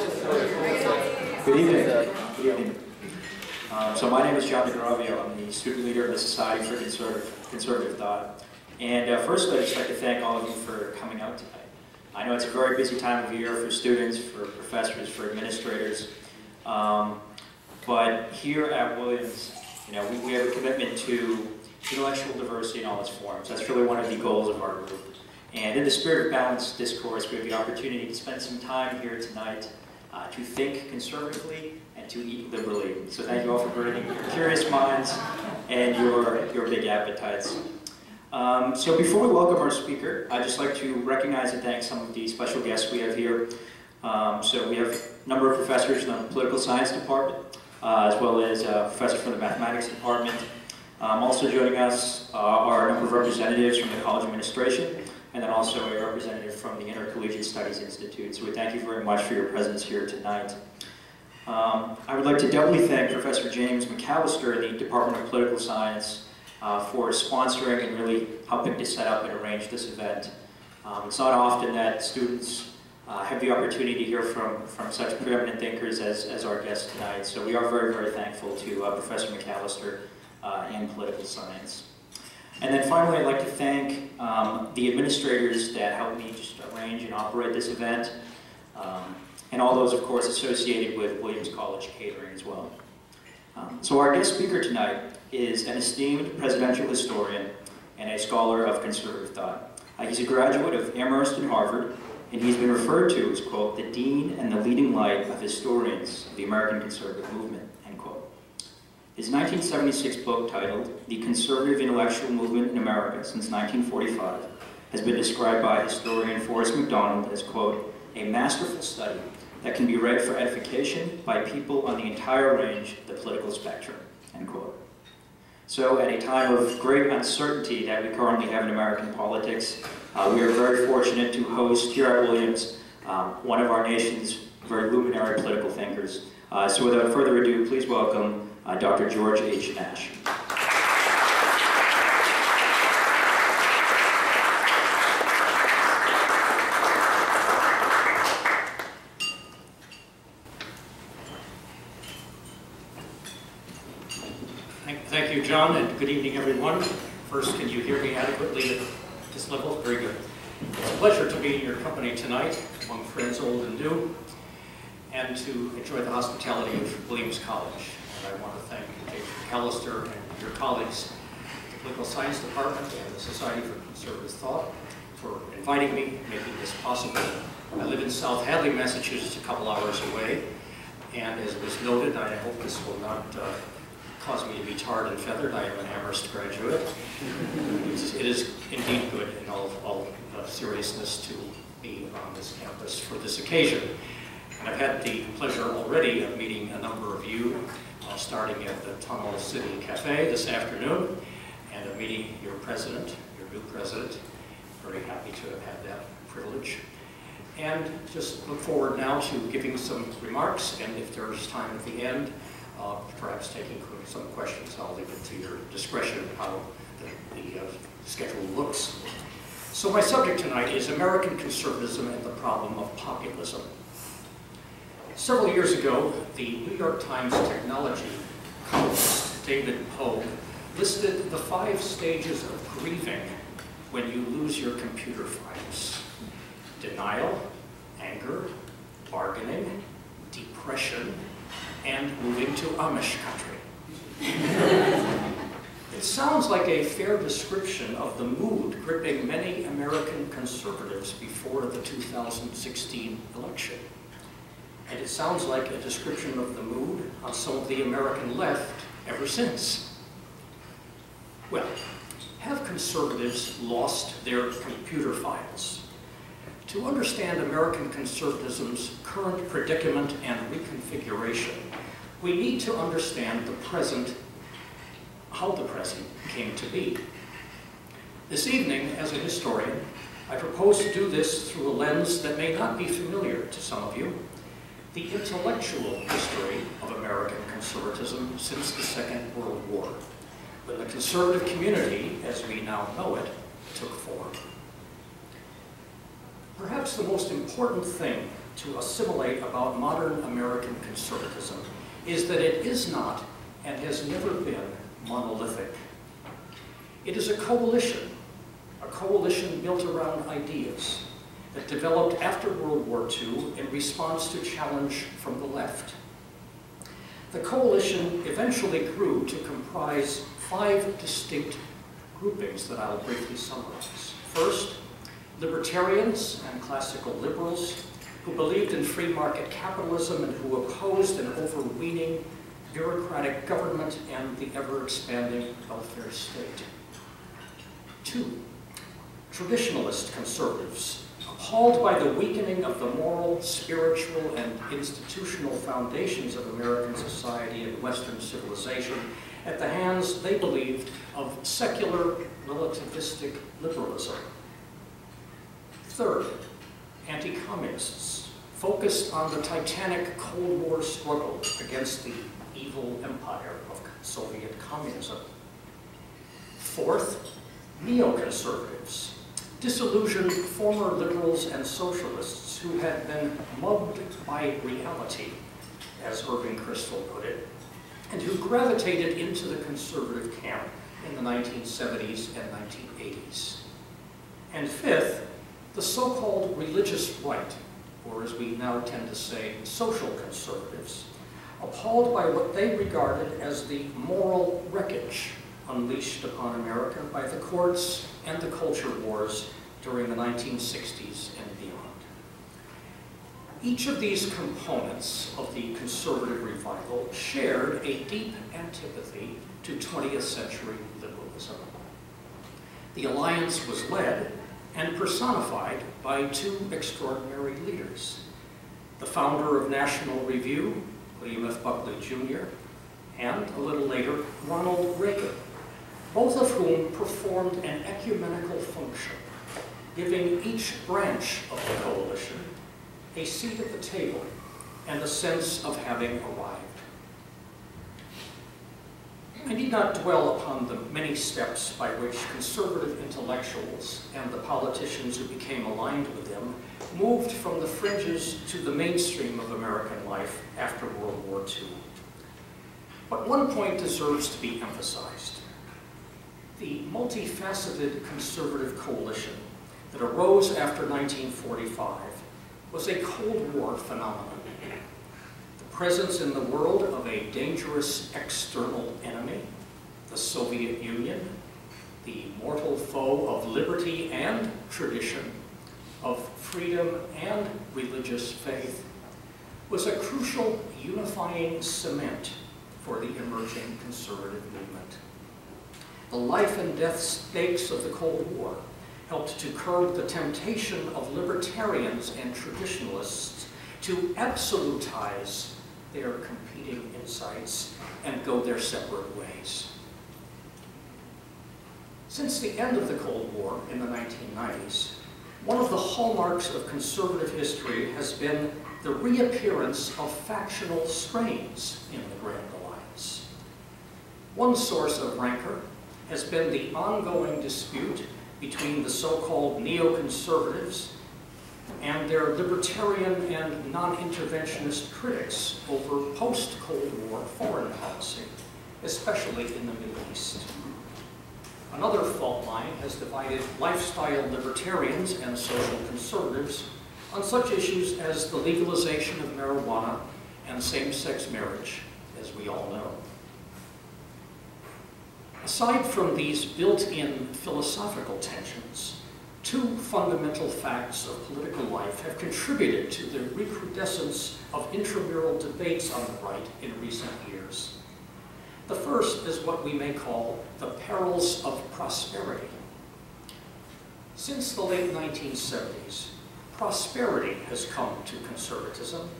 Good evening. Good evening. Um, so my name is John DiGravio. I'm the student leader of the Society for Conservative, Conservative Thought. And uh, first, I'd just like to thank all of you for coming out tonight. I know it's a very busy time of year for students, for professors, for administrators. Um, but here at Williams, you know, we, we have a commitment to intellectual diversity in all its forms. That's really one of the goals of our group. And in the spirit of balanced discourse, we have the opportunity to spend some time here tonight uh, to think conservatively and to eat liberally. So thank you all for bringing your curious minds and your, your big appetites. Um, so before we welcome our speaker, I'd just like to recognize and thank some of the special guests we have here. Um, so we have a number of professors in the political science department, uh, as well as a professor from the mathematics department. Um, also joining us uh, are a number of representatives from the college administration, and then also a representative from the Intercollegiate Studies Institute. So we thank you very much for your presence here tonight. Um, I would like to doubly thank Professor James McAllister the Department of Political Science uh, for sponsoring and really helping to set up and arrange this event. Um, it's not often that students uh, have the opportunity to hear from, from such preeminent thinkers as, as our guest tonight. So we are very, very thankful to uh, Professor McAllister uh, in political science. And then finally, I'd like to thank um, the administrators that helped me just arrange and operate this event, um, and all those, of course, associated with Williams College Catering as well. Um, so our guest speaker tonight is an esteemed presidential historian and a scholar of conservative thought. Uh, he's a graduate of Amherst and Harvard, and he's been referred to as, quote, the dean and the leading light of historians of the American conservative movement. His 1976 book titled The Conservative Intellectual Movement in America Since 1945 has been described by historian Forrest McDonald as, quote, a masterful study that can be read for edification by people on the entire range of the political spectrum, end quote. So at a time of great uncertainty that we currently have in American politics, uh, we are very fortunate to host here at Williams um, one of our nation's very luminary political thinkers. Uh, so without further ado, please welcome uh, Dr. George H. Nash. Thank you, John, and good evening, everyone. First, can you hear me adequately at this level? Very good. It's a pleasure to be in your company tonight, among friends old and new, and to enjoy the hospitality of Williams College. And I want to thank James McAllister and your colleagues, at the Political Science Department and the Society for Conservative Thought for inviting me, making this possible. I live in South Hadley, Massachusetts, a couple hours away. And as was noted, I hope this will not uh, cause me to be tarred and feathered. I am an Amherst graduate. it is indeed good in all, all uh, seriousness to be on this campus for this occasion. And I've had the pleasure already of meeting a number of you uh, starting at the Tunnel City Cafe this afternoon, and of meeting your president, your new president. Very happy to have had that privilege. And just look forward now to giving some remarks, and if there's time at the end, uh, perhaps taking some questions. I'll leave it to your discretion how the, the uh, schedule looks. So my subject tonight is American conservatism and the problem of populism. Several years ago, the New York Times technology columnist David Pogue listed the five stages of grieving when you lose your computer files. Denial, anger, bargaining, depression, and moving to Amish country. it sounds like a fair description of the mood gripping many American conservatives before the 2016 election. And it sounds like a description of the mood of some of the American left ever since. Well, have conservatives lost their computer files? To understand American conservatism's current predicament and reconfiguration, we need to understand the present, how the present came to be. This evening, as a historian, I propose to do this through a lens that may not be familiar to some of you, the intellectual history of American conservatism since the Second World War, when the conservative community, as we now know it, took form. Perhaps the most important thing to assimilate about modern American conservatism is that it is not and has never been monolithic. It is a coalition, a coalition built around ideas that developed after World War II in response to challenge from the left. The coalition eventually grew to comprise five distinct groupings that I'll briefly summarize. First, libertarians and classical liberals who believed in free market capitalism and who opposed an overweening bureaucratic government and the ever-expanding welfare state. Two, traditionalist conservatives, appalled by the weakening of the moral, spiritual, and institutional foundations of American society and Western civilization at the hands, they believed, of secular relativistic liberalism. Third, anti-communists, focused on the titanic Cold War struggle against the evil empire of Soviet communism. Fourth, neoconservatives, disillusioned former liberals and socialists who had been mugged by reality, as Irving Kristol put it, and who gravitated into the conservative camp in the 1970s and 1980s. And fifth, the so-called religious right, or as we now tend to say, social conservatives, appalled by what they regarded as the moral wreckage unleashed upon America by the courts and the culture wars during the 1960s and beyond. Each of these components of the conservative revival shared a deep antipathy to 20th century liberalism. The alliance was led and personified by two extraordinary leaders. The founder of National Review, William F. Buckley Jr., and a little later, Ronald Reagan, both of whom performed an ecumenical function, giving each branch of the coalition a seat at the table and a sense of having arrived. I need not dwell upon the many steps by which conservative intellectuals and the politicians who became aligned with them moved from the fringes to the mainstream of American life after World War II. But one point deserves to be emphasized. The multifaceted conservative coalition that arose after 1945 was a Cold War phenomenon. The presence in the world of a dangerous external enemy, the Soviet Union, the mortal foe of liberty and tradition, of freedom and religious faith, was a crucial unifying cement for the emerging conservative movement. The life and death stakes of the Cold War helped to curb the temptation of libertarians and traditionalists to absolutize their competing insights and go their separate ways. Since the end of the Cold War in the 1990s, one of the hallmarks of conservative history has been the reappearance of factional strains in the Grand Alliance. One source of rancor has been the ongoing dispute between the so-called neoconservatives and their libertarian and non-interventionist critics over post-Cold War foreign policy, especially in the Middle East. Another fault line has divided lifestyle libertarians and social conservatives on such issues as the legalization of marijuana and same-sex marriage, as we all know. Aside from these built-in philosophical tensions, two fundamental facts of political life have contributed to the recrudescence of intramural debates on the right in recent years. The first is what we may call the perils of prosperity. Since the late 1970s, prosperity has come to conservatism,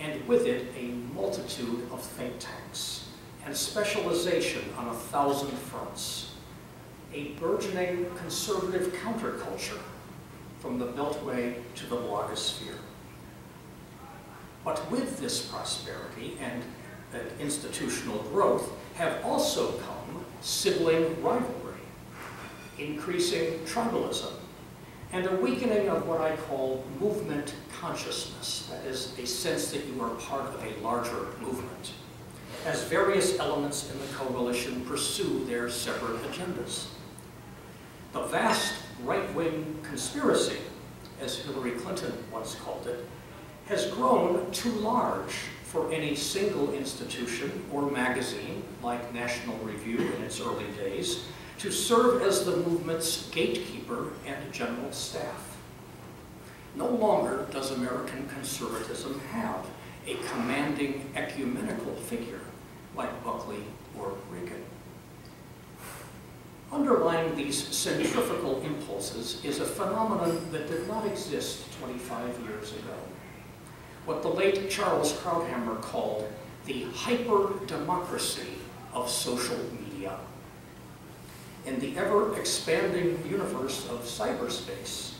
and with it a multitude of think tanks and specialization on a thousand fronts, a burgeoning conservative counterculture from the Beltway to the blogosphere. But with this prosperity and institutional growth have also come sibling rivalry, increasing tribalism, and a weakening of what I call movement consciousness, that is, a sense that you are part of a larger movement, as various elements in the coalition pursue their separate agendas. The vast right-wing conspiracy, as Hillary Clinton once called it, has grown too large for any single institution or magazine, like National Review in its early days, to serve as the movement's gatekeeper and general staff. No longer does American conservatism have a commanding ecumenical figure like Buckley or Reagan. Underlying these centrifugal impulses is a phenomenon that did not exist 25 years ago. What the late Charles Krauthammer called the hyper-democracy of social media. In the ever-expanding universe of cyberspace,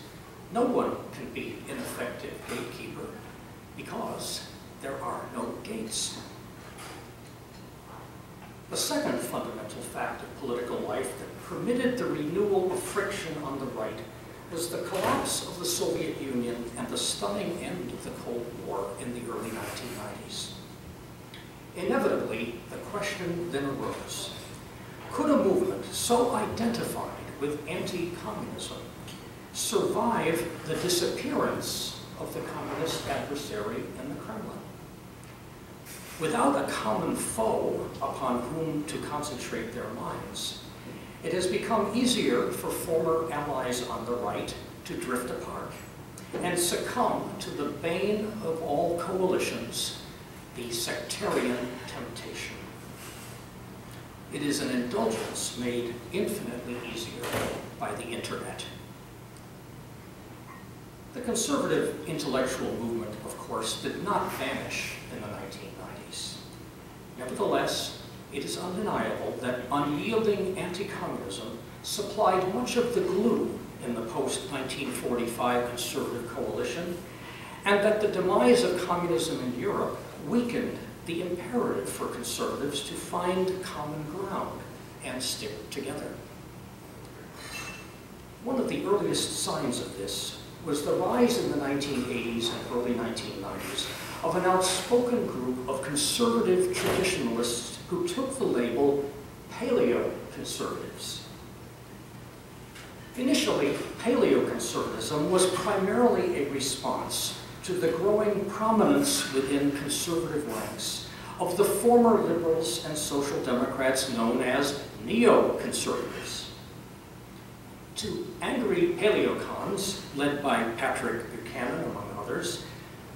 no one can be an effective gatekeeper because there are no gates. The second fundamental fact of political life that permitted the renewal of friction on the right was the collapse of the Soviet Union and the stunning end of the Cold War in the early 1990s. Inevitably, the question then arose, could a movement so identified with anti-communism survive the disappearance of the communist adversary in the Kremlin? Without a common foe upon whom to concentrate their minds, it has become easier for former allies on the right to drift apart and succumb to the bane of all coalitions, the sectarian temptation. It is an indulgence made infinitely easier by the internet. The conservative intellectual movement, of course, did not vanish in the 1990s. Nevertheless, it is undeniable that unyielding anti-communism supplied much of the glue in the post-1945 conservative coalition, and that the demise of communism in Europe weakened the imperative for conservatives to find common ground and stick together. One of the earliest signs of this was the rise in the 1980s and early 1990s of an outspoken group of conservative traditionalists who took the label paleoconservatives. Initially, paleoconservatism was primarily a response to the growing prominence within conservative ranks of the former liberals and social democrats known as neoconservatives to angry paleocons, led by Patrick Buchanan, among others,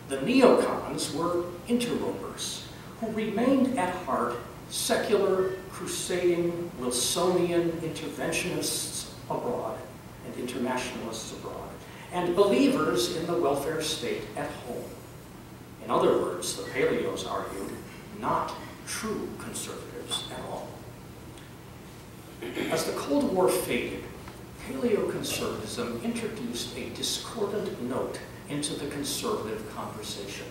the neocons were interlopers who remained at heart secular, crusading, Wilsonian interventionists abroad and internationalists abroad, and believers in the welfare state at home. In other words, the paleos argued, not true conservatives at all. As the Cold War faded, paleoconservatism introduced a discordant note into the conservative conversation.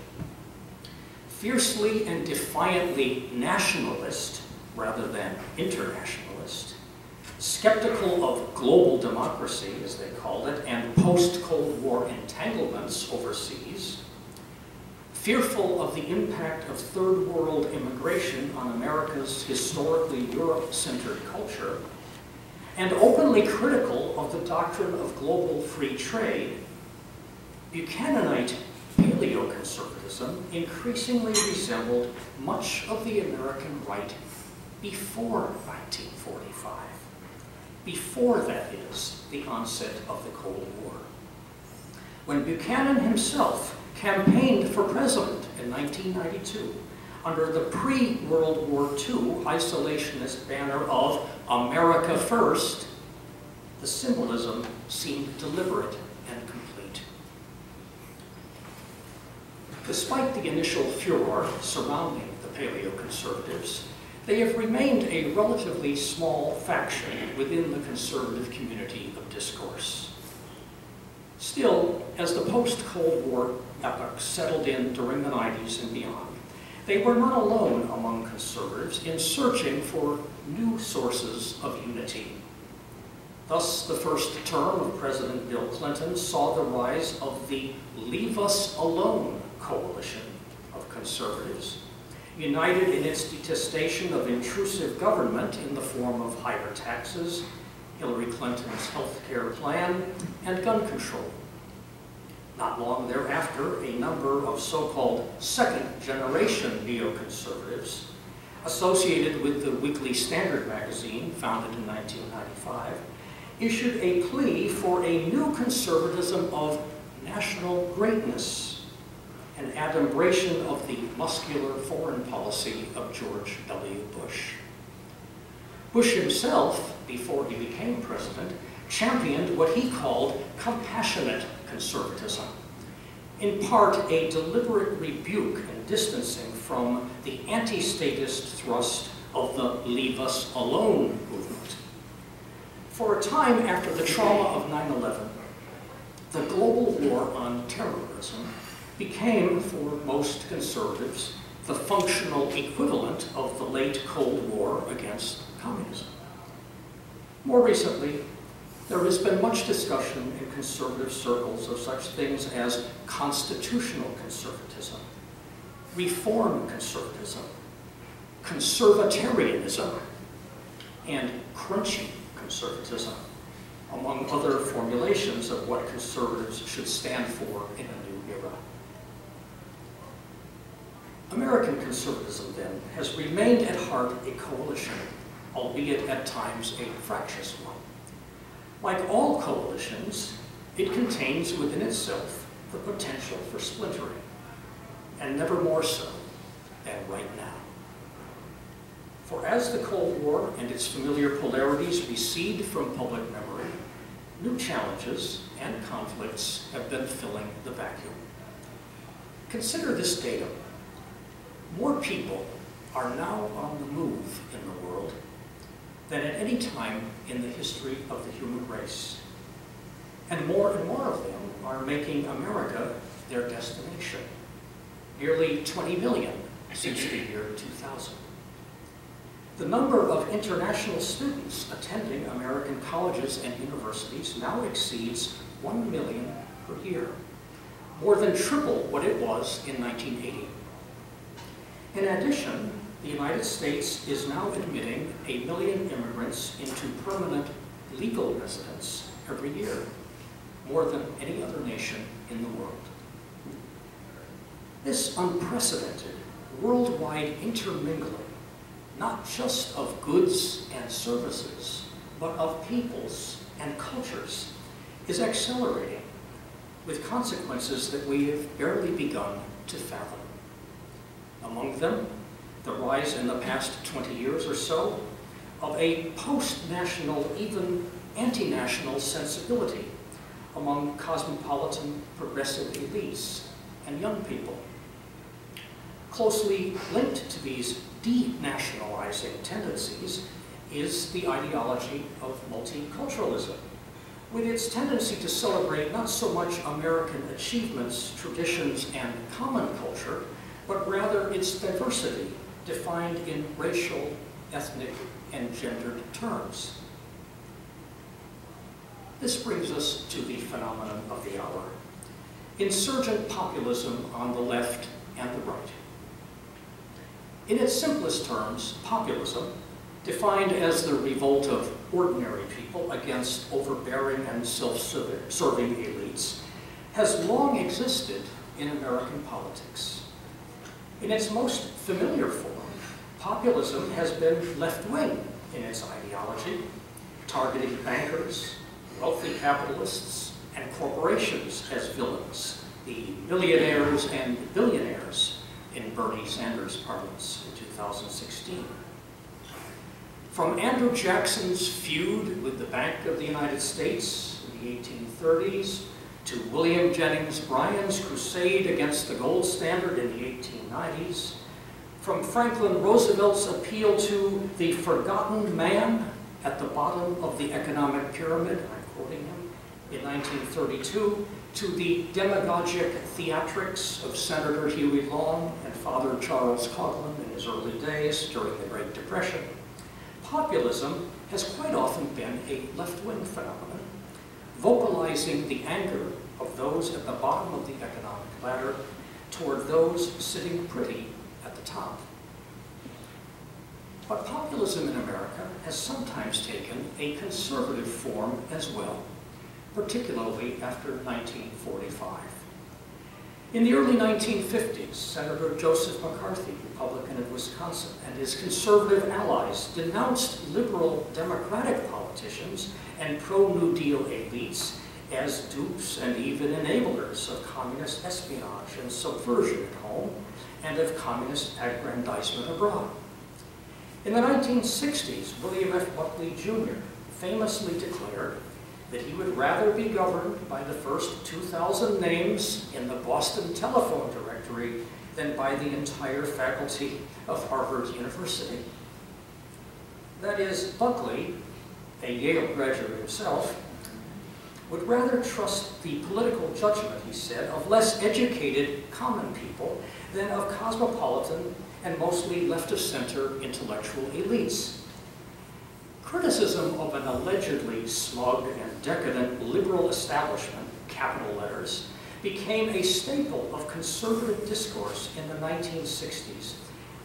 Fiercely and defiantly nationalist rather than internationalist, skeptical of global democracy, as they called it, and post-Cold War entanglements overseas, fearful of the impact of third world immigration on America's historically Europe-centered culture, and openly critical of the doctrine of global free trade, Buchananite paleoconservatism increasingly resembled much of the American right before 1945, before, that is, the onset of the Cold War. When Buchanan himself campaigned for president in 1992, under the pre-World War II isolationist banner of America First, the symbolism seemed deliberate and complete. Despite the initial furor surrounding the paleoconservatives, they have remained a relatively small faction within the conservative community of discourse. Still, as the post-Cold War epoch settled in during the 90s and beyond, they were not alone among conservatives in searching for new sources of unity. Thus, the first term of President Bill Clinton saw the rise of the Leave Us Alone coalition of conservatives, united in its detestation of intrusive government in the form of higher taxes, Hillary Clinton's health care plan, and gun control. Not long thereafter, a number of so-called second-generation neoconservatives associated with the Weekly Standard magazine, founded in 1995, issued a plea for a new conservatism of national greatness, an adumbration of the muscular foreign policy of George W. Bush. Bush himself, before he became president, championed what he called compassionate conservatism, in part a deliberate rebuke and distancing from the anti-statist thrust of the Leave Us Alone movement. For a time after the trauma of 9-11, the global war on terrorism became, for most conservatives, the functional equivalent of the late Cold War against communism. More recently, there has been much discussion in conservative circles of such things as constitutional conservatism, reform conservatism, conservatarianism, and crunchy conservatism, among other formulations of what conservatives should stand for in a new era. American conservatism, then, has remained at heart a coalition, albeit at times a fractious one. Like all coalitions, it contains within itself the potential for splintering, and never more so than right now. For as the Cold War and its familiar polarities recede from public memory, new challenges and conflicts have been filling the vacuum. Consider this data. More people are now on the move in the world than at any time in the history of the human race. And more and more of them are making America their destination. Nearly 20 million since the year 2000. The number of international students attending American colleges and universities now exceeds 1 million per year, more than triple what it was in 1980. In addition, the United States is now admitting a million immigrants into permanent legal residence every year, more than any other nation in the world. This unprecedented worldwide intermingling, not just of goods and services, but of peoples and cultures, is accelerating with consequences that we have barely begun to fathom. Among them, the rise in the past 20 years or so of a post-national, even anti-national sensibility among cosmopolitan progressive elites and young people. Closely linked to these denationalizing tendencies is the ideology of multiculturalism, with its tendency to celebrate not so much American achievements, traditions, and common culture, but rather its diversity defined in racial, ethnic, and gendered terms. This brings us to the phenomenon of the hour. Insurgent populism on the left and the right. In its simplest terms, populism, defined as the revolt of ordinary people against overbearing and self-serving elites, has long existed in American politics. In its most familiar form, populism has been left-wing in its ideology, targeting bankers, wealthy capitalists, and corporations as villains, the millionaires and billionaires in Bernie Sanders' parlance in 2016. From Andrew Jackson's feud with the Bank of the United States in the 1830s to William Jennings Bryan's crusade against the gold standard in the 1890s, from Franklin Roosevelt's appeal to the forgotten man at the bottom of the economic pyramid, I'm quoting him, in 1932, to the demagogic theatrics of Senator Huey Long and Father Charles Coughlin in his early days during the Great Depression, populism has quite often been a left-wing phenomenon, vocalizing the anger of those at the bottom of the economic ladder toward those sitting pretty at the top. But populism in America has sometimes taken a conservative form as well, particularly after 1945. In the early 1950s, Senator Joseph McCarthy, Republican of Wisconsin, and his conservative allies denounced liberal Democratic politicians and pro-New Deal elites as dupes and even enablers of communist espionage and subversion at home and of communist aggrandizement abroad. In the 1960s, William F. Buckley Jr. famously declared that he would rather be governed by the first 2,000 names in the Boston telephone directory than by the entire faculty of Harvard University. That is, Buckley, a Yale graduate himself, would rather trust the political judgment, he said, of less educated common people than of cosmopolitan and mostly left-of-center intellectual elites. Criticism of an allegedly smug and decadent liberal establishment, capital letters, became a staple of conservative discourse in the 1960s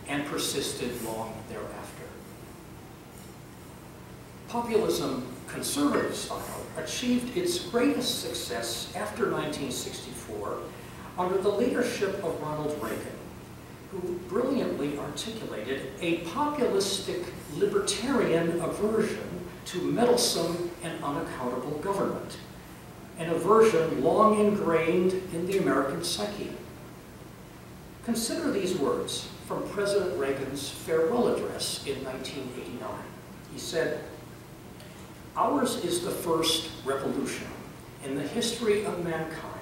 and persisted long thereafter. Populism, conservative style, achieved its greatest success after 1964 under the leadership of Ronald Reagan, who brilliantly articulated a populistic libertarian aversion to meddlesome and unaccountable government, an aversion long ingrained in the American psyche. Consider these words from President Reagan's farewell address in 1989. He said, Ours is the first revolution in the history of mankind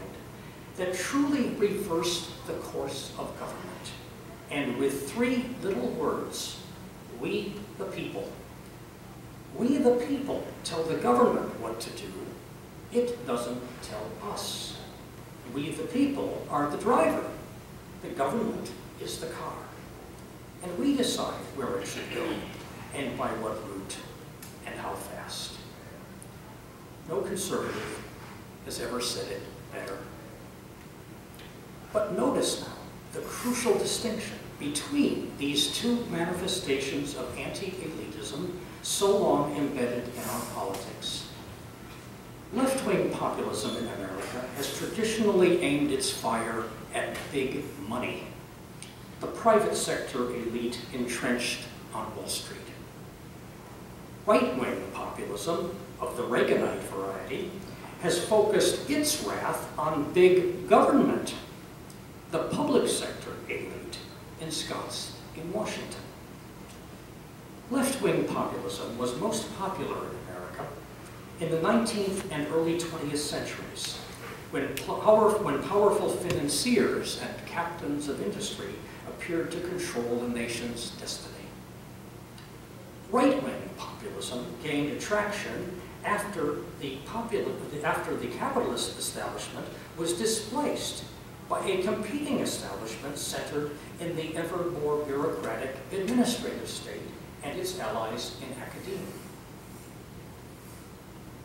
that truly reversed the course of government. And with three little words, we the people. We the people tell the government what to do. It doesn't tell us. We the people are the driver. The government is the car. And we decide where it should go and by what route and how fast. No conservative has ever said it better. But notice now the crucial distinction between these two manifestations of anti-elitism so long embedded in our politics. Left-wing populism in America has traditionally aimed its fire at big money, the private sector elite entrenched on Wall Street. Right-wing populism of the Reaganite variety has focused its wrath on big government, the public sector elite ensconced in Washington. Left-wing populism was most popular in America in the 19th and early 20th centuries, when, power, when powerful financiers and captains of industry appeared to control the nation's destiny. Right-wing populism gained traction after the, after the capitalist establishment was displaced by a competing establishment centered in the ever more bureaucratic administrative state and its allies in academia.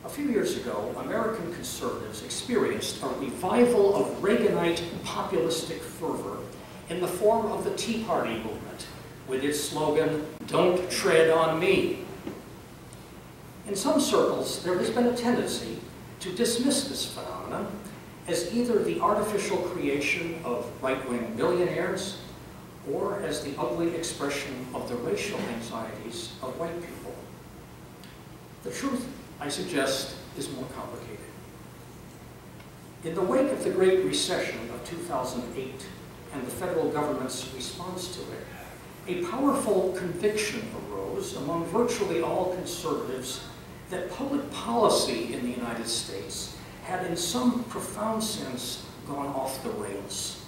A few years ago, American conservatives experienced a revival of Reaganite populistic fervor in the form of the Tea Party movement, with its slogan, Don't Tread on Me. In some circles, there has been a tendency to dismiss this phenomenon as either the artificial creation of right-wing billionaires or as the ugly expression of the racial anxieties of white people. The truth, I suggest, is more complicated. In the wake of the Great Recession of 2008 and the federal government's response to it, a powerful conviction arose among virtually all conservatives that public policy in the United States had in some profound sense gone off the rails.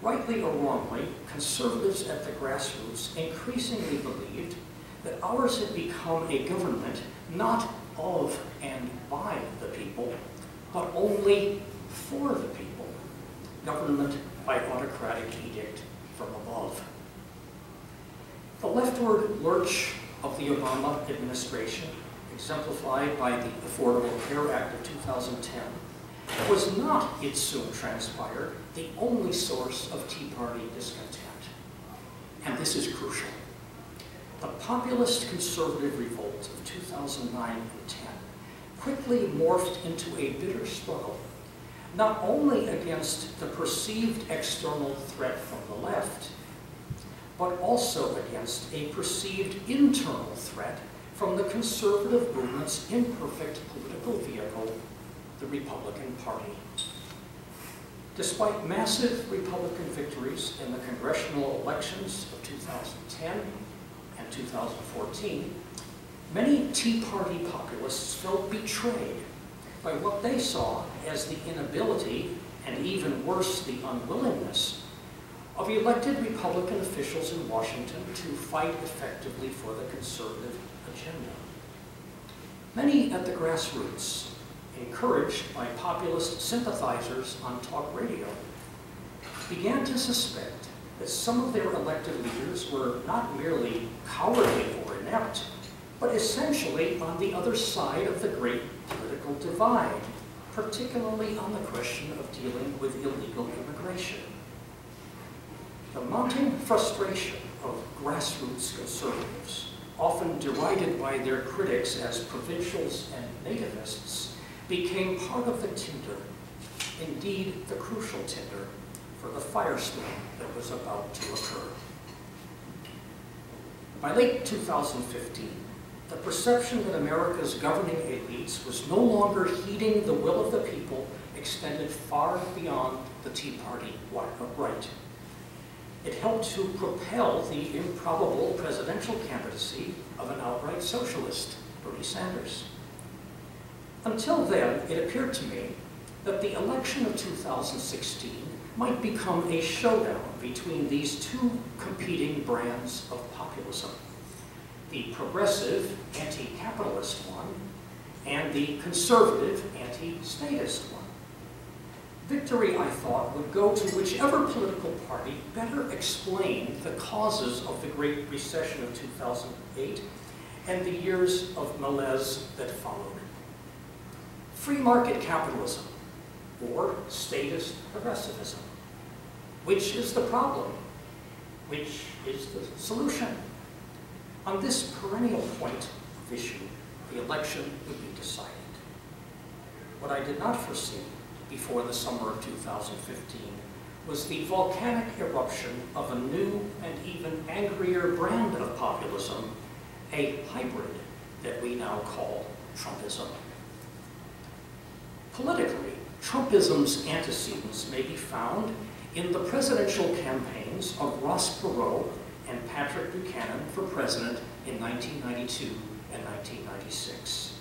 Rightly or wrongly, conservatives at the grassroots increasingly believed that ours had become a government not of and by the people, but only for the people. Government by autocratic edict from above. The leftward lurch of the Obama administration, exemplified by the Affordable Care Act of 2010, was not, it soon transpired, the only source of Tea Party discontent. And this is crucial. The populist conservative revolt of 2009 and 10 quickly morphed into a bitter struggle, not only against the perceived external threat from the left, but also against a perceived internal threat from the conservative movement's imperfect political vehicle, the Republican Party. Despite massive Republican victories in the congressional elections of 2010 and 2014, many Tea Party populists felt betrayed by what they saw as the inability, and even worse, the unwillingness, of elected Republican officials in Washington to fight effectively for the conservative. Many at the grassroots, encouraged by populist sympathizers on talk radio, began to suspect that some of their elected leaders were not merely cowardly or inept, but essentially on the other side of the great political divide, particularly on the question of dealing with illegal immigration. The mounting frustration of grassroots conservatives, often derided by their critics as provincials and nativists, became part of the tinder, indeed the crucial tinder, for the firestorm that was about to occur. By late 2015, the perception that America's governing elites was no longer heeding the will of the people extended far beyond the Tea Party right. It helped to propel the improbable presidential candidacy of an outright socialist, Bernie Sanders. Until then, it appeared to me that the election of 2016 might become a showdown between these two competing brands of populism the progressive anti-capitalist one and the conservative anti-statist one. Victory, I thought, would go to whichever political party better explained the causes of the Great Recession of 2008 and the years of malaise that followed. Free market capitalism or statist progressivism. Which is the problem? Which is the solution? On this perennial point of issue, the election would be decided. What I did not foresee before the summer of 2015 was the volcanic eruption of a new and even angrier brand of populism, a hybrid that we now call Trumpism. Politically, Trumpism's antecedents may be found in the presidential campaigns of Ross Perot and Patrick Buchanan for president in 1992 and 1996.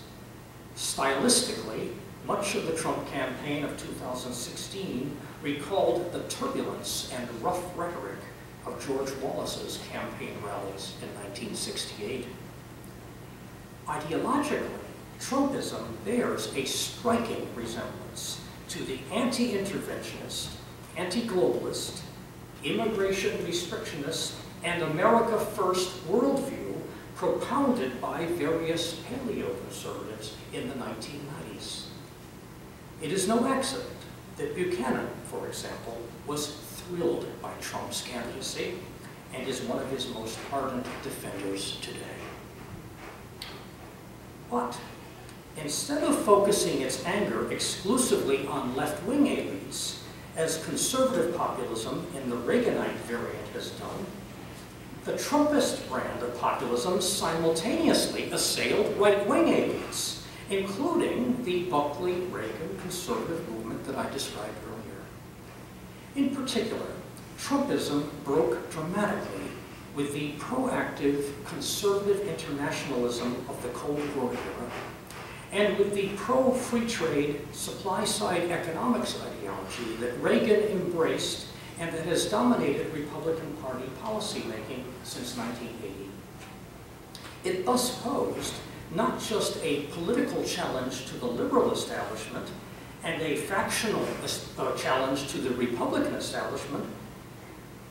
Stylistically, much of the Trump campaign of 2016 recalled the turbulence and rough rhetoric of George Wallace's campaign rallies in 1968. Ideologically, Trumpism bears a striking resemblance to the anti-interventionist, anti-globalist, immigration restrictionist, and America First worldview propounded by various paleoconservatives in the 1990s. It is no accident that Buchanan, for example, was thrilled by Trump's candidacy and is one of his most ardent defenders today. But instead of focusing its anger exclusively on left-wing elites, as conservative populism in the Reaganite variant has done, the Trumpist brand of populism simultaneously assailed right-wing elites, including the Buckley-Reagan conservative movement that I described earlier. In particular, Trumpism broke dramatically with the proactive conservative internationalism of the Cold War era and with the pro-free trade supply-side economics ideology that Reagan embraced and that has dominated Republican Party policymaking since 1980. It thus posed not just a political challenge to the liberal establishment and a factional uh, challenge to the Republican establishment,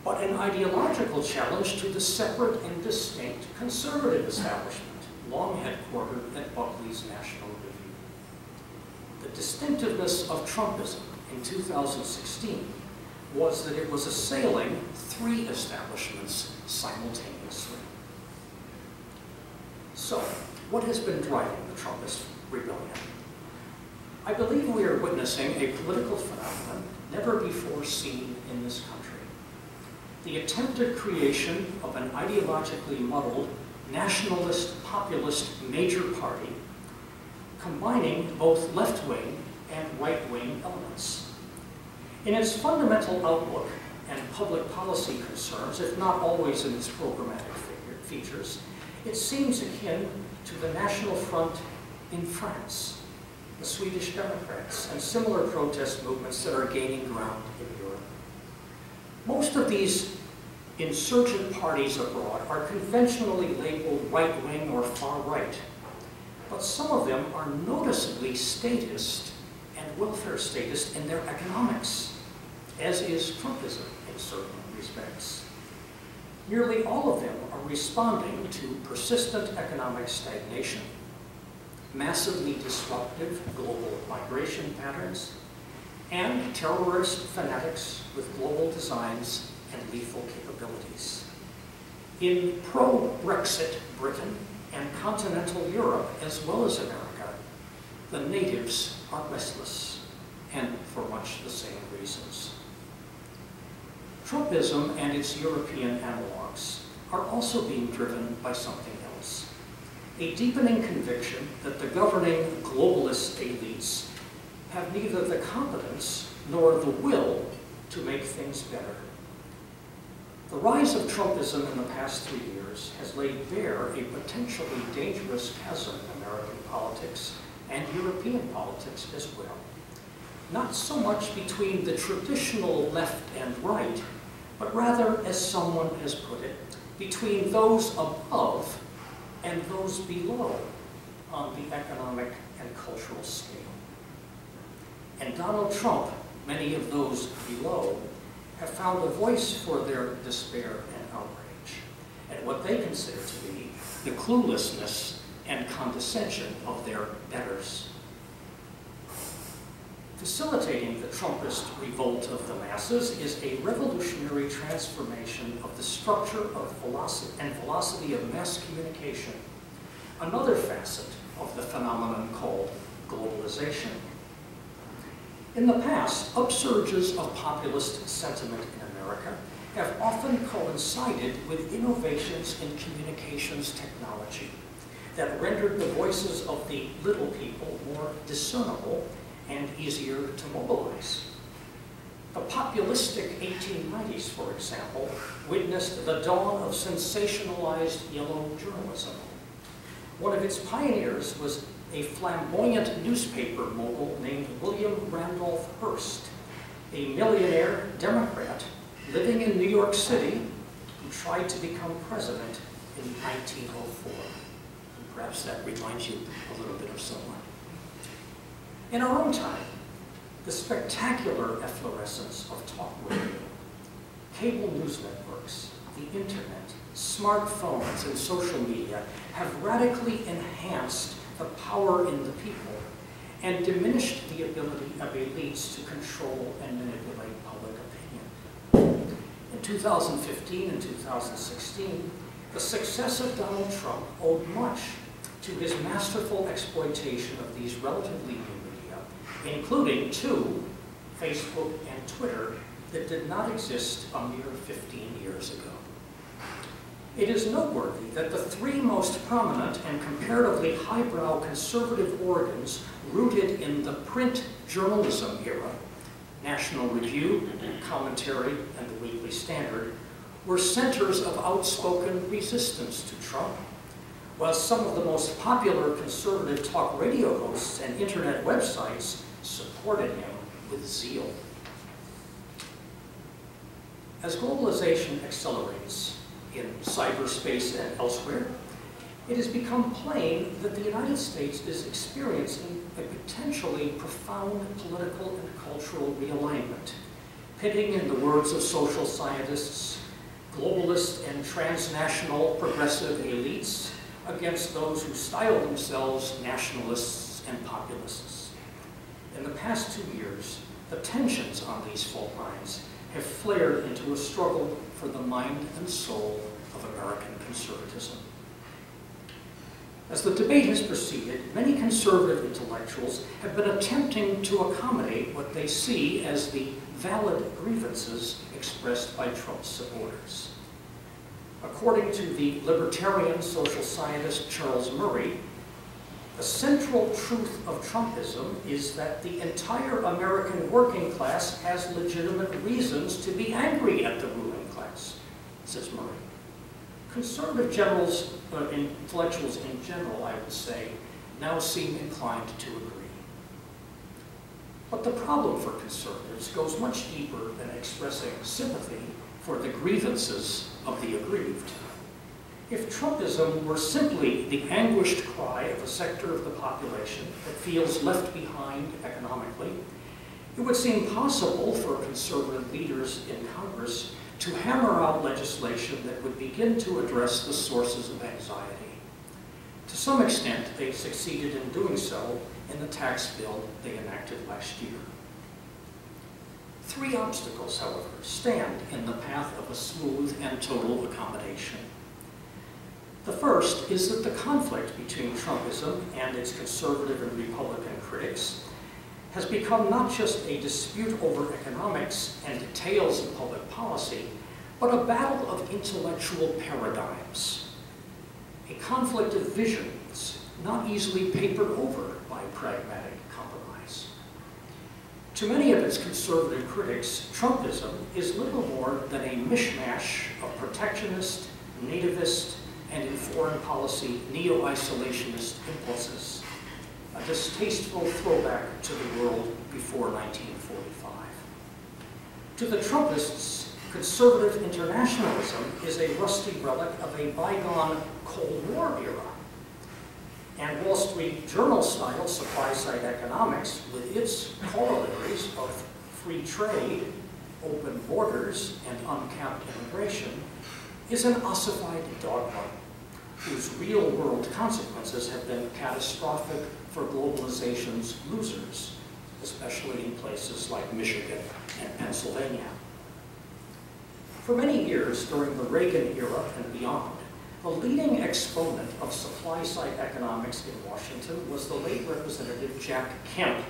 but an ideological challenge to the separate and distinct conservative establishment, long headquartered at Buckley's National Review. The distinctiveness of Trumpism in 2016 was that it was assailing three establishments simultaneously. So, what has been driving the Trumpist rebellion? I believe we are witnessing a political phenomenon never before seen in this country. The attempted creation of an ideologically muddled, nationalist, populist major party, combining both left-wing and right-wing elements. In its fundamental outlook and public policy concerns, if not always in its programmatic features, it seems akin to the National Front in France, the Swedish Democrats, and similar protest movements that are gaining ground in Europe. Most of these insurgent parties abroad are conventionally labeled right-wing or far-right, but some of them are noticeably statist and welfare statist in their economics, as is Trumpism in certain respects. Nearly all of them are responding to persistent economic stagnation, massively disruptive global migration patterns, and terrorist fanatics with global designs and lethal capabilities. In pro-Brexit Britain and continental Europe, as well as America, the natives are restless, and for much the same reasons. Trumpism and its European analogs are also being driven by something else. A deepening conviction that the governing globalist elites have neither the competence nor the will to make things better. The rise of Trumpism in the past three years has laid bare a potentially dangerous chasm in American politics and European politics as well. Not so much between the traditional left and right, but rather, as someone has put it, between those above and those below on the economic and cultural scale. And Donald Trump, many of those below, have found a voice for their despair and outrage, and what they consider to be the cluelessness and condescension of their betters. Facilitating the Trumpist revolt of the masses is a revolutionary transformation of the structure of velocity and velocity of mass communication, another facet of the phenomenon called globalization. In the past, upsurges of populist sentiment in America have often coincided with innovations in communications technology that rendered the voices of the little people more discernible and easier to mobilize. The populistic 1890s, for example, witnessed the dawn of sensationalized yellow journalism. One of its pioneers was a flamboyant newspaper mogul named William Randolph Hearst, a millionaire Democrat living in New York City who tried to become president in 1904. And Perhaps that reminds you a little bit of someone. In our own time, the spectacular efflorescence of talk radio, cable news networks, the internet, smartphones, and social media have radically enhanced the power in the people and diminished the ability of elites to control and manipulate public opinion. In 2015 and 2016, the success of Donald Trump owed much to his masterful exploitation of these relatively including two, Facebook and Twitter, that did not exist a mere 15 years ago. It is noteworthy that the three most prominent and comparatively highbrow conservative organs rooted in the print journalism era, National Review, Commentary, and the Weekly Standard, were centers of outspoken resistance to Trump, while some of the most popular conservative talk radio hosts and internet websites supported him with zeal. As globalization accelerates, in cyberspace and elsewhere, it has become plain that the United States is experiencing a potentially profound political and cultural realignment, pitting, in the words of social scientists, globalist and transnational progressive elites against those who style themselves nationalists and populists. In the past two years, the tensions on these fault lines have flared into a struggle for the mind and soul of American conservatism. As the debate has proceeded, many conservative intellectuals have been attempting to accommodate what they see as the valid grievances expressed by Trump's supporters. According to the libertarian social scientist Charles Murray, the central truth of Trumpism is that the entire American working class has legitimate reasons to be angry at the ruling class, says Murray. Conservative generals, uh, intellectuals in general, I would say, now seem inclined to agree. But the problem for conservatives goes much deeper than expressing sympathy for the grievances of the aggrieved. If Trumpism were simply the anguished cry of a sector of the population that feels left behind economically, it would seem possible for conservative leaders in Congress to hammer out legislation that would begin to address the sources of anxiety. To some extent, they succeeded in doing so in the tax bill they enacted last year. Three obstacles, however, stand in the path of a smooth and total accommodation. The first is that the conflict between Trumpism and its conservative and Republican critics has become not just a dispute over economics and details of public policy, but a battle of intellectual paradigms. A conflict of visions not easily papered over by pragmatic compromise. To many of its conservative critics, Trumpism is little more than a mishmash of protectionist, nativist, and in foreign policy, neo-isolationist impulses, a distasteful throwback to the world before 1945. To the Trumpists, conservative internationalism is a rusty relic of a bygone Cold War era. And Wall Street Journal-style supply-side economics, with its corollaries of free trade, open borders, and uncapped immigration, is an ossified dogma whose real-world consequences have been catastrophic for globalization's losers, especially in places like Michigan and Pennsylvania. For many years during the Reagan era and beyond, the leading exponent of supply-side economics in Washington was the late Representative Jack Kemp.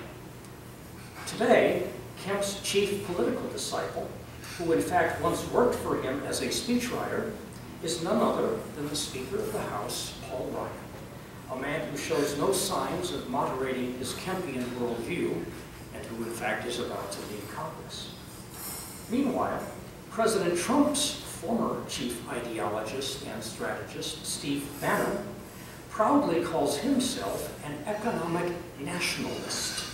Today, Kemp's chief political disciple, who in fact once worked for him as a speechwriter, is none other than the Speaker of the House, Paul Ryan, a man who shows no signs of moderating his Kempian worldview and who in fact is about to leave Congress. Meanwhile, President Trump's former chief ideologist and strategist, Steve Bannon, proudly calls himself an economic nationalist,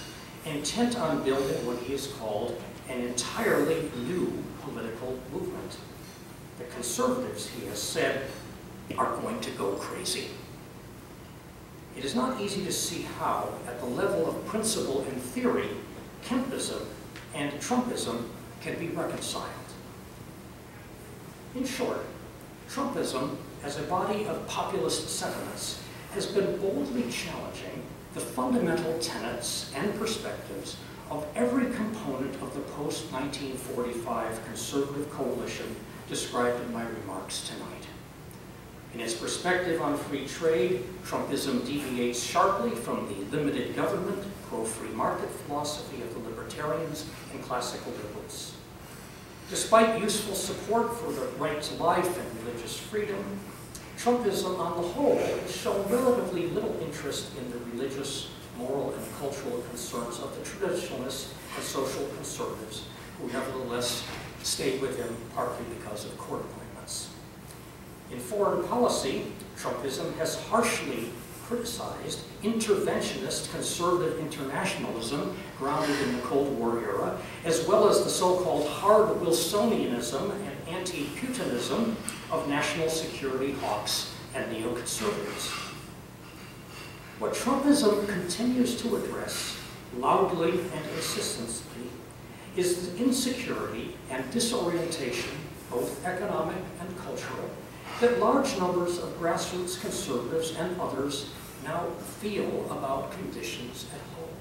intent on building what he has called an entirely new political movement. The conservatives, he has said, are going to go crazy. It is not easy to see how, at the level of principle and theory, Kempism and Trumpism can be reconciled. In short, Trumpism, as a body of populist sentiments, has been boldly challenging the fundamental tenets and perspectives of every component of the post-1945 conservative coalition described in my remarks tonight. In its perspective on free trade, Trumpism deviates sharply from the limited government, pro-free market philosophy of the libertarians and classical liberals. Despite useful support for the right to life and religious freedom, Trumpism on the whole has shown relatively little interest in the religious, moral, and cultural concerns of the traditionalists and social conservatives, who nevertheless stayed with him partly because of court appointments. In foreign policy, Trumpism has harshly criticized interventionist conservative internationalism grounded in the Cold War era, as well as the so-called hard Wilsonianism and anti-Putinism of national security hawks and neoconservatives. What Trumpism continues to address loudly and insistently is the insecurity and disorientation both economic and cultural, that large numbers of grassroots conservatives and others now feel about conditions at home.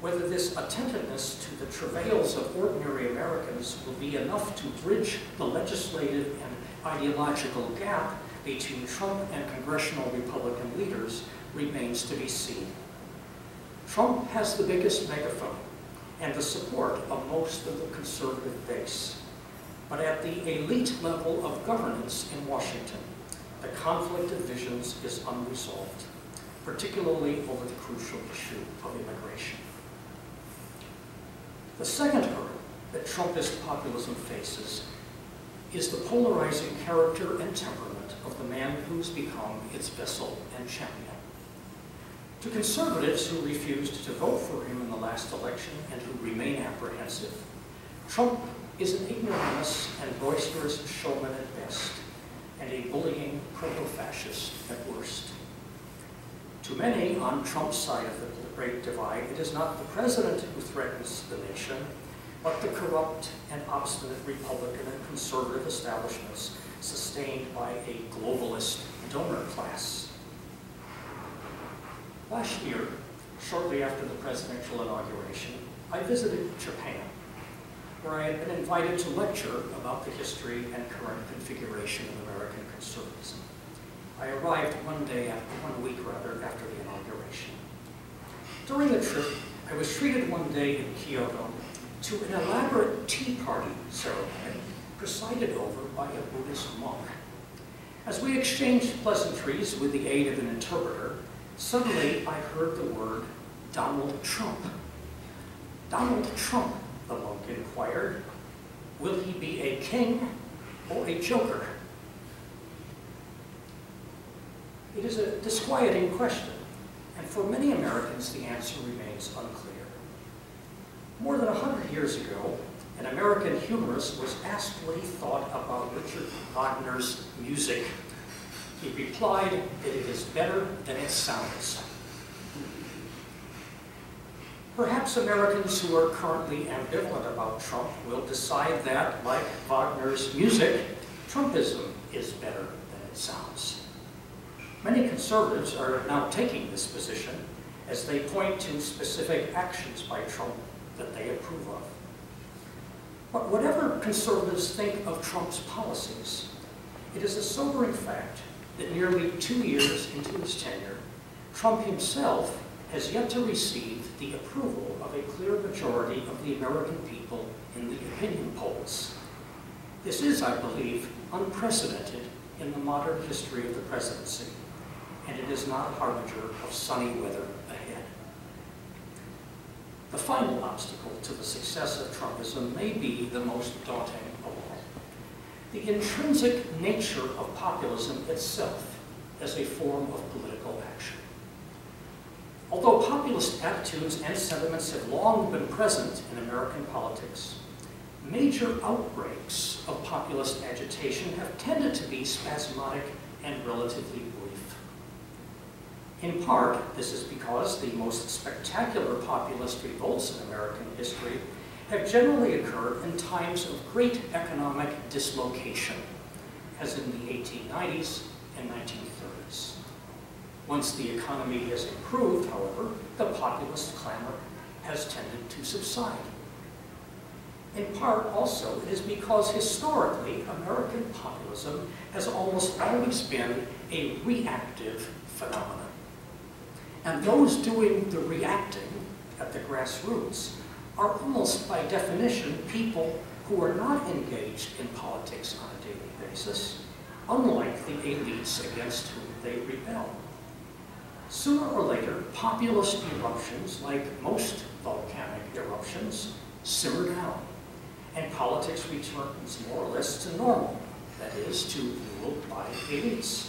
Whether this attentiveness to the travails of ordinary Americans will be enough to bridge the legislative and ideological gap between Trump and congressional Republican leaders remains to be seen. Trump has the biggest megaphone and the support of most of the conservative base. But at the elite level of governance in Washington, the conflict of visions is unresolved, particularly over the crucial issue of immigration. The second hurdle that Trumpist populism faces is the polarizing character and temperament of the man who's become its vessel and champion. To conservatives who refused to vote for him in the last election and who remain apprehensive, Trump is an ignoramus and boisterous showman at best, and a bullying proto-fascist at worst. To many on Trump's side of the great divide, it is not the president who threatens the nation, but the corrupt and obstinate Republican and conservative establishments sustained by a globalist donor class. Last year, shortly after the presidential inauguration, I visited Japan, where I had been invited to lecture about the history and current configuration of American conservatism. I arrived one day, after, one week rather, after the inauguration. During the trip, I was treated one day in Kyoto to an elaborate tea party ceremony presided over by a Buddhist monk. As we exchanged pleasantries with the aid of an interpreter, suddenly I heard the word Donald Trump. Donald Trump, the monk inquired. Will he be a king or a joker? It is a disquieting question, and for many Americans the answer remains unclear. More than a hundred years ago, an American humorist was asked what he thought about Richard Wagner's music. He replied that it is better than it sounds. Perhaps Americans who are currently ambivalent about Trump will decide that, like Wagner's music, Trumpism is better than it sounds. Many conservatives are now taking this position as they point to specific actions by Trump that they approve of. But whatever conservatives think of Trump's policies, it is a sobering fact that nearly two years into his tenure, Trump himself has yet to receive the approval of a clear majority of the American people in the opinion polls. This is, I believe, unprecedented in the modern history of the presidency, and it is not a harbinger of sunny weather ahead. The final obstacle to the success of Trumpism may be the most daunting. The intrinsic nature of populism itself as a form of political action. Although populist attitudes and sentiments have long been present in American politics, major outbreaks of populist agitation have tended to be spasmodic and relatively brief. In part, this is because the most spectacular populist revolts in American history have generally occurred in times of great economic dislocation, as in the 1890s and 1930s. Once the economy has improved, however, the populist clamor has tended to subside. In part, also, it is because historically, American populism has almost always been a reactive phenomenon. And those doing the reacting at the grassroots are almost by definition people who are not engaged in politics on a daily basis, unlike the elites against whom they rebel. Sooner or later, populist eruptions, like most volcanic eruptions, simmer down, and politics returns more or less to normal, that is, to rule by elites.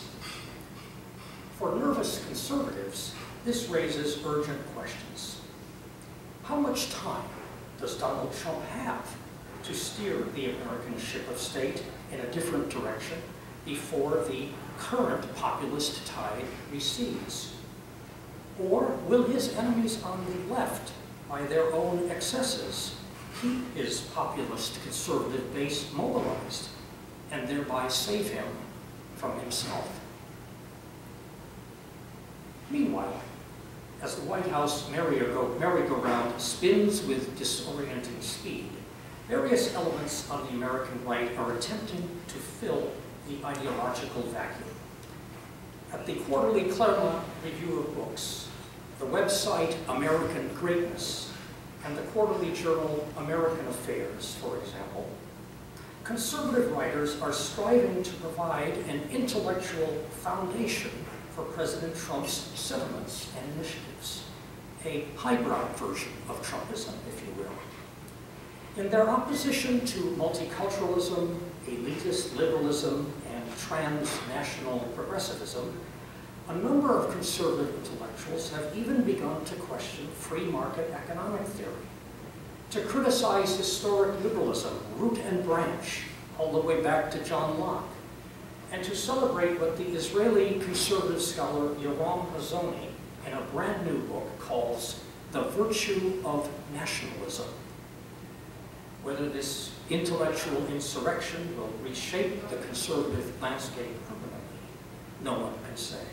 For nervous conservatives, this raises urgent questions. How much time does Donald Trump have to steer the American ship of state in a different direction before the current populist tide recedes? Or will his enemies on the left, by their own excesses, keep his populist conservative base mobilized and thereby save him from himself. Meanwhile, as the White House merry-go-round spins with disorienting speed, various elements of the American right are attempting to fill the ideological vacuum. At the quarterly Claremont Review of Books, the website American Greatness, and the quarterly journal American Affairs, for example, conservative writers are striving to provide an intellectual foundation for President Trump's sentiments and initiatives, a highbrow version of Trumpism, if you will. In their opposition to multiculturalism, elitist liberalism, and transnational progressivism, a number of conservative intellectuals have even begun to question free market economic theory, to criticize historic liberalism, root and branch, all the way back to John Locke, and to celebrate what the Israeli conservative scholar Yoram Hazony in a brand new book calls The Virtue of Nationalism. Whether this intellectual insurrection will reshape the conservative landscape permanently, no one can say.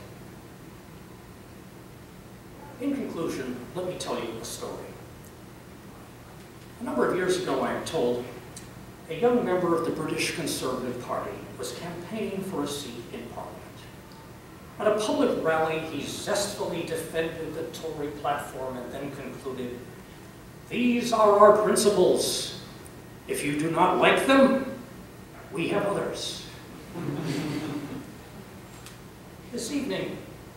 In conclusion, let me tell you a story. A number of years ago, I am told, a young member of the British Conservative Party was campaigning for a seat in Parliament. At a public rally, he zestfully defended the Tory platform and then concluded, These are our principles. If you do not like them, we have others. this evening,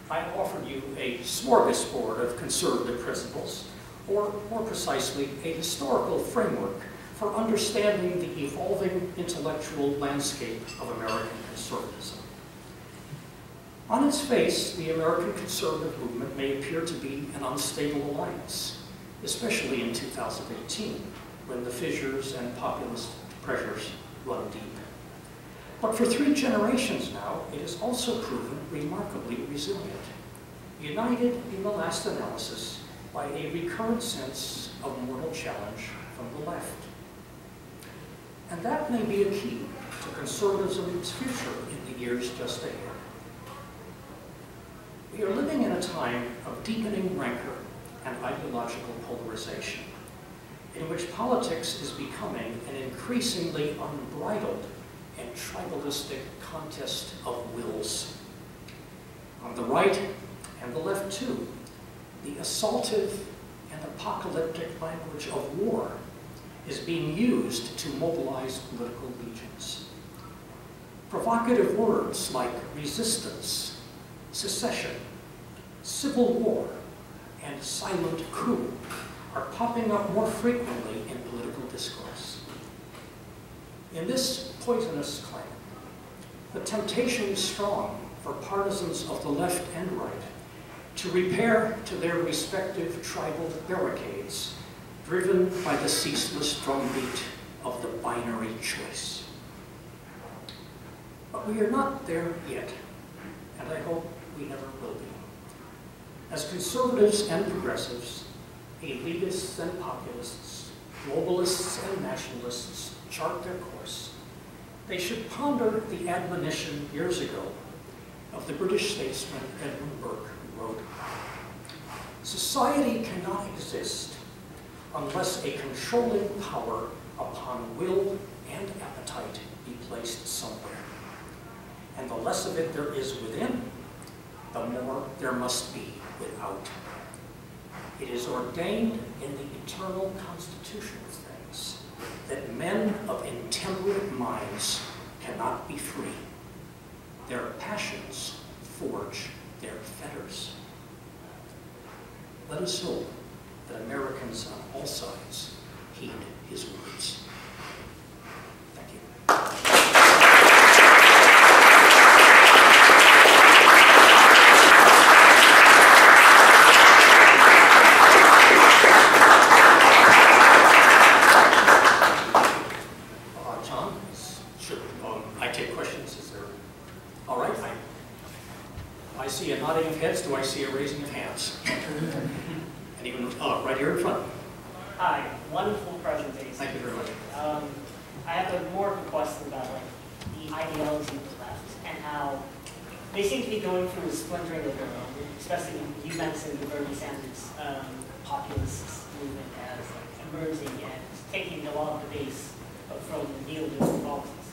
I offered you a smorgasbord of conservative principles, or more precisely, a historical framework for understanding the evolving intellectual landscape of American conservatism. On its face, the American conservative movement may appear to be an unstable alliance, especially in 2018, when the fissures and populist pressures run deep. But for three generations now, it has also proven remarkably resilient, united in the last analysis by a recurrent sense of mortal challenge from the left. And that may be a key to conservatism's future in the years just ahead. We are living in a time of deepening rancor and ideological polarization, in which politics is becoming an increasingly unbridled and tribalistic contest of wills. On the right and the left too, the assaultive and apocalyptic language of war is being used to mobilize political legions. Provocative words like resistance, secession, civil war, and silent coup are popping up more frequently in political discourse. In this poisonous climate, the temptation is strong for partisans of the left and right to repair to their respective tribal barricades driven by the ceaseless drumbeat of the binary choice. But we are not there yet, and I hope we never will be. As conservatives and progressives, elitists and populists, globalists and nationalists chart their course, they should ponder the admonition years ago of the British statesman Edmund Burke, who wrote, Society cannot exist unless a controlling power upon will and appetite be placed somewhere. And the less of it there is within, the more there must be without. It is ordained in the eternal constitution of things that men of intemperate minds cannot be free. Their passions forge their fetters. Let us hope that Americans on all sides heed his words. Thank you. Uh, John, is- should, um, I take questions? Is there, all right, I, I see a nodding of heads. Do I see a raising of hands? Anyone, uh, right here in front. Hi, wonderful presentation. Thank you very much. Um, I have a more of a question about like the ideology of the left and how they seem to be going through a splintering of their own, especially you mentioned the Bernie Sanders um, populist movement as like emerging and taking a lot of the base from neoliberal politics.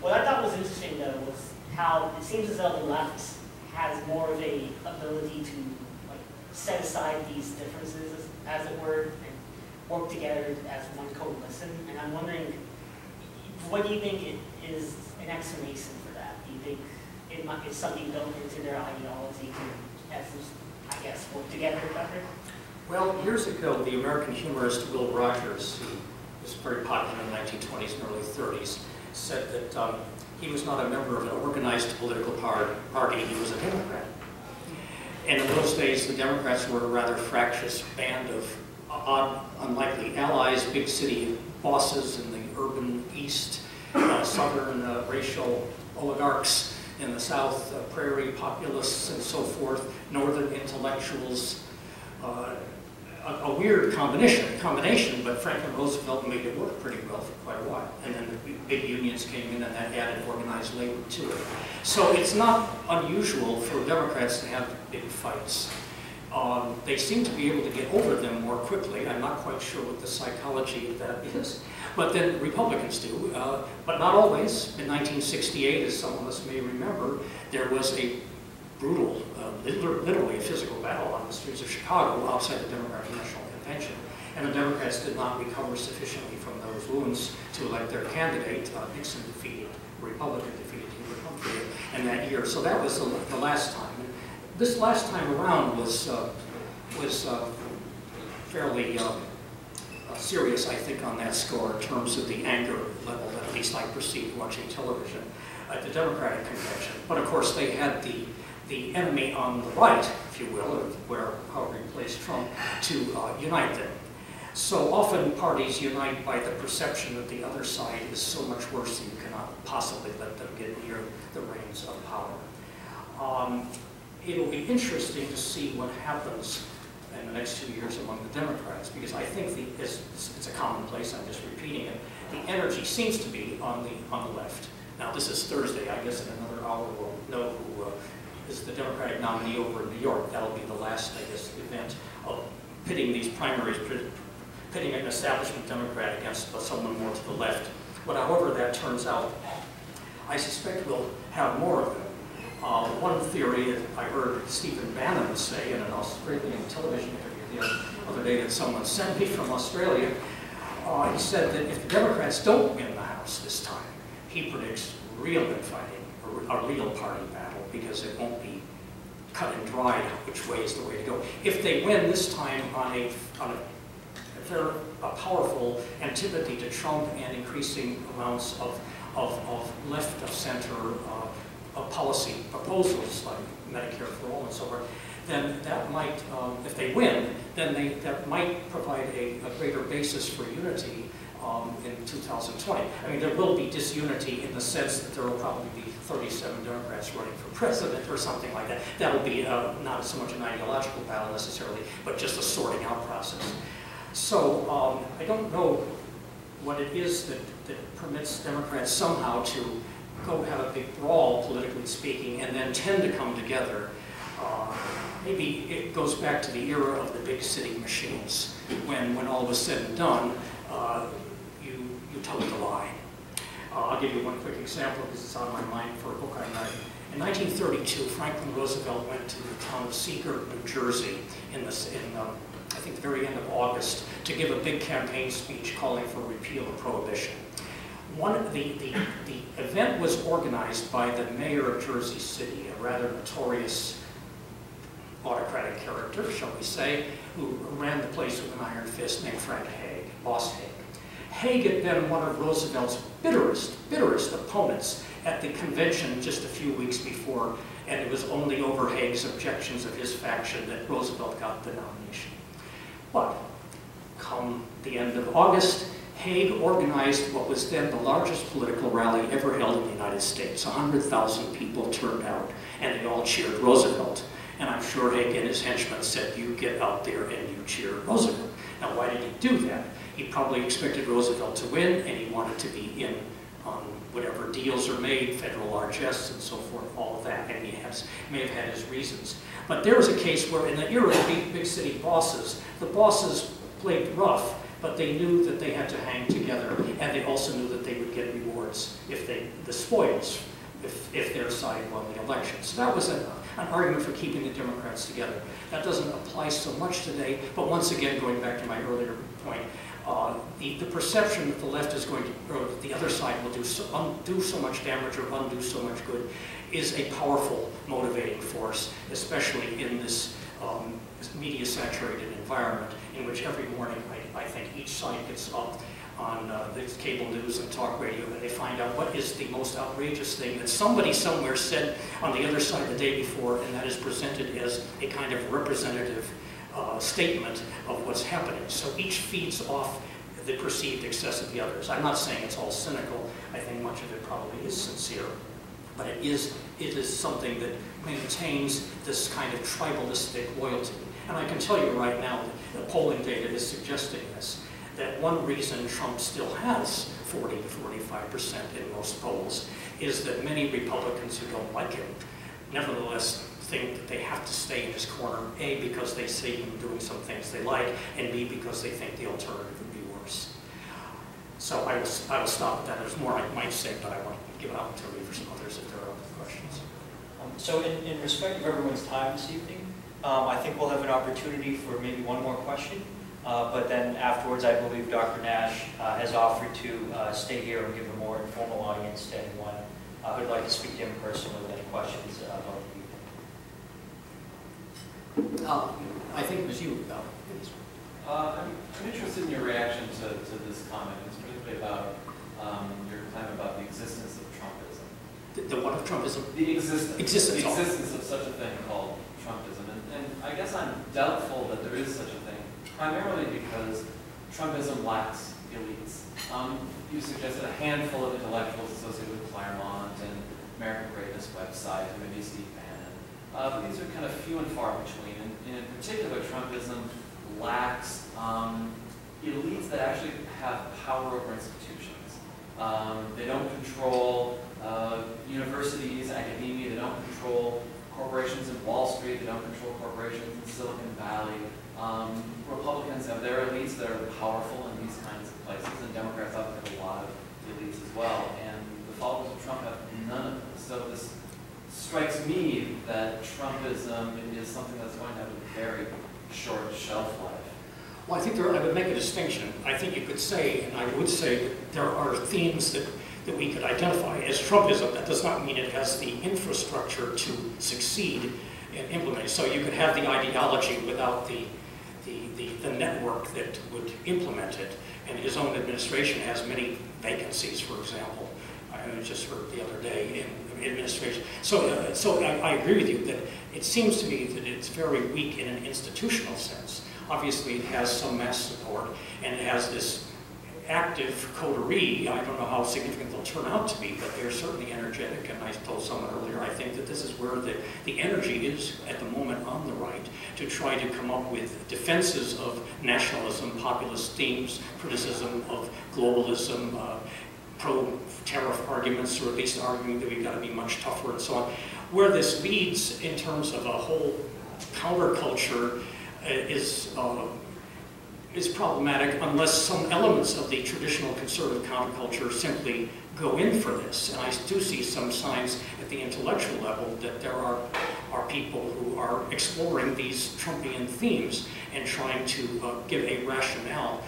What I thought was interesting though was how it seems as though the left has more of a ability to like set aside these differences, as it were, and work together as one coalition. And I'm wondering, what do you think it is an explanation for that? Do you think it might, is something built into their ideology to, as, I guess, work together better? Well, years ago, the Will Rogers, who was very popular in the 1920s and early 30s, said that um, he was not a member of an organized political par- party, he was a Democrat. And in those days, the Democrats were a rather fractious band of odd, unlikely allies, big city bosses in the urban east, uh, southern uh, racial oligarchs in the south, uh, prairie populists and so forth, northern intellectuals, uh, a, a weird combination, combination, but Franklin Roosevelt made it work pretty well for quite a while. And then the big unions came in and that added organized labor to it. So it's not unusual for Democrats to have big fights. Um, they seem to be able to get over them more quickly. I'm not quite sure what the psychology of that is. But then Republicans do, uh, but not always. In 1968, as some of us may remember, there was a brutal, uh, literally a physical battle on the streets of Chicago outside the Democratic National Convention. And the Democrats did not recover sufficiently from those wounds to elect their candidate. Uh, Nixon defeated, Republican defeated Hubert Humphrey in that year. So that was the, the last time. And this last time around was, uh, was uh, fairly uh, uh, serious, I think, on that score in terms of the anger level that at least I perceived watching television at the Democratic convention. But of course, they had the the enemy on the right, if you will, or where, however you place Trump, to uh, unite them. So often parties unite by the perception that the other side is so much worse that you cannot possibly let them get near the reins of power. Um, it'll be interesting to see what happens in the next two years among the Democrats, because I think the, it's, it's a commonplace, I'm just repeating it, the energy seems to be on the, on the left. Now, this is Thursday, I guess in another hour we'll know who uh, is the Democratic nominee over in New York. That'll be the last, I guess, event of pitting these primaries, pitting an establishment Democrat against someone more to the left. But however that turns out, I suspect we'll have more of them. Uh, one theory that I heard Stephen Bannon say in an Australian television interview the other day that someone sent me from Australia, uh, he said that if the Democrats don't win the House this time, he predicts real infighting, a real party battle because it won't be cut and dried which way is the way to go. If they win this time on a, on a, very a powerful antipathy to Trump and increasing amounts of, of, of left of center uh, of policy proposals like Medicare for all and so forth, then that might, um, if they win, then they, that might provide a, a greater basis for unity um, in 2020. I mean, there will be disunity in the sense that there will probably be 37 Democrats running for president or something like that. That'll be uh, not so much an ideological battle necessarily, but just a sorting out process. So um, I don't know what it is that, that permits Democrats somehow to go have a big brawl, politically speaking, and then tend to come together. Uh, maybe it goes back to the era of the big city machines, when, when all was said and done, uh, you toed the line. Uh, I'll give you one quick example because it's on my mind for a book I'm writing. In 1932, Franklin Roosevelt went to the town of Sea Girt, New Jersey, in, the, in um, I think the very end of August, to give a big campaign speech calling for repeal of prohibition. One, the, the, the event was organized by the mayor of Jersey City, a rather notorious autocratic character, shall we say, who ran the place with an iron fist named Frank Hague, Boss Hague. Hague had been one of Roosevelt's bitterest, bitterest opponents at the convention just a few weeks before, and it was only over Hague's objections of his faction that Roosevelt got the nomination. But come the end of August, Hague organized what was then the largest political rally ever held in the United States. 100,000 people turned out, and they all cheered Roosevelt. And I'm sure Hague and his henchmen said, you get out there and you cheer Roosevelt. Now, why did he do that? He probably expected Roosevelt to win, and he wanted to be in on whatever deals are made, federal largesse and so forth, all of that, and he has, may have had his reasons. But there was a case where in the era of big, big city bosses, the bosses played rough, but they knew that they had to hang together, and they also knew that they would get rewards if they, the spoils, if, if their side won the election. So that was an, an argument for keeping the Democrats together. That doesn't apply so much today, but once again, going back to my earlier point, uh, the, the perception that the left is going to, or that the other side will do so, undo so much damage or undo so much good is a powerful motivating force, especially in this um, media-saturated environment in which every morning I, I think each side gets up on uh, the cable news and talk radio and they find out what is the most outrageous thing that somebody somewhere said on the other side the day before and that is presented as a kind of representative uh, statement of what's happening. So each feeds off the perceived excess of the others. I'm not saying it's all cynical. I think much of it probably is sincere. But it is, it is something that maintains this kind of tribalistic loyalty. And I can tell you right now that the polling data is suggesting this, that one reason Trump still has 40 to 45% in most polls is that many Republicans who don't like him nevertheless think that they have to stay in this corner, A, because they see him doing some things they like, and B, because they think the alternative would be worse. So I will, I will stop at that. There's more I might say, but I want to give an opportunity for some others if there are other questions. Um, So in, in respect of everyone's time this evening, um, I think we'll have an opportunity for maybe one more question. Uh, But then afterwards, I believe Dr. Nash uh, has offered to uh, stay here and give a more informal audience to anyone uh, who'd like to speak to him personally with any questions uh, about. Uh, I think it was you, uh, Uh, I'm I'm interested in your reaction to, to this comment, and particularly about um, your claim about the existence of Trumpism. the, the what of Trumpism? The existence. Existence, The existence of such a thing called Trumpism. And, and I guess I'm doubtful that there is such a thing, primarily because Trumpism lacks elites. Um, you suggested a handful of intellectuals associated with Claremont and American Greatness website, and maybe Steve Bannon. Uh, but these are kind of few and far between. And, in particular, Trumpism lacks um, elites that actually have power over institutions. Um, they don't control uh, universities, academia, they don't control corporations in Wall Street, they don't control corporations in Silicon Valley. Um, Republicans have their elites that are powerful in these kinds of places, and Democrats have a lot of elites as well. And the followers of Trump have none of them. So this strikes me that Trumpism is something that's going to have a very short shelf life. Well, I think there, I would make a distinction. I think you could say, and I would say, that there are themes that, that we could identify as Trumpism. That does not mean it has the infrastructure to succeed in implementing. So you could have the ideology without the, the, the, the network that would implement it. And his own administration has many vacancies, for example. I just heard the other day in administration. So, uh, so I, I agree with you that it seems to me that it's very weak in an institutional sense. Obviously, it has some mass support, and it has this active coterie. I don't know how significant they'll turn out to be, but they're certainly energetic. And I told someone earlier, I think that this is where the, the energy is at the moment on the right to try to come up with defenses of nationalism, populist themes, criticism of globalism, uh, pro-tariff arguments, or at least arguing that we've got to be much tougher and so on. Where this leads in terms of a whole counterculture uh, is, uh, is problematic unless some elements of the traditional conservative counterculture simply go in for this. And I do see some signs at the intellectual level that there are, are people who are exploring these Trumpian themes and trying to uh, give a rationale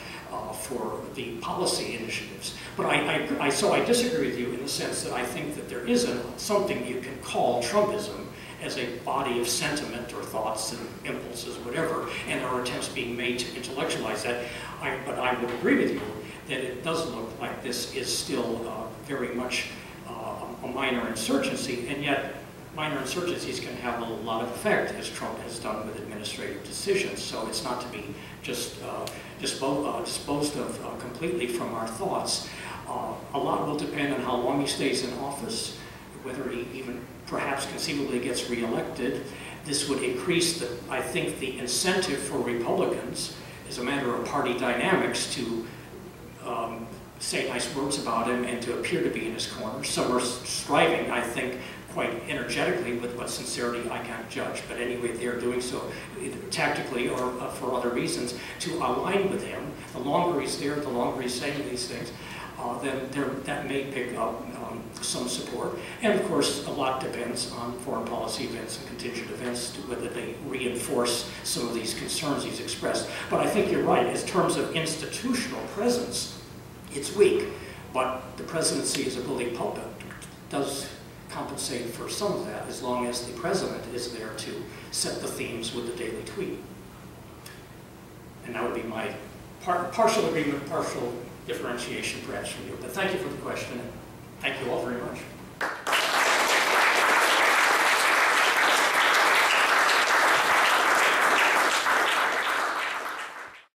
for the policy initiatives. But I, I, I, so I disagree with you in the sense that I think that there is a, something you can call Trumpism as a body of sentiment or thoughts and impulses, whatever, and there are attempts being made to intellectualize that. I, but I would agree with you that it does look like this is still uh, very much uh, a minor insurgency, and yet minor insurgencies can have a lot of effect, as Trump has done with administrative decisions. So it's not to be just uh, dispo uh, disposed of uh, completely from our thoughts. Uh, a lot will depend on how long he stays in office, whether he even perhaps conceivably gets reelected. This would increase, the, I think, the incentive for Republicans as a matter of party dynamics, to um, say nice words about him and to appear to be in his corner. Some are striving, I think, quite energetically with what sincerity I can't judge, but anyway, they're doing so either tactically or uh, for other reasons to align with him. The longer he's there, the longer he's saying these things, uh, then that may pick up um, some support. And of course, a lot depends on foreign policy events and contingent events, whether they reinforce some of these concerns he's expressed. But I think you're right, in terms of institutional presence, it's weak. But the presidency is a bully pulpit does compensate for some of that as long as the president is there to set the themes with the daily tweet. And that would be my par partial agreement, partial differentiation perhaps from you. But thank you for the question, thank you all very much.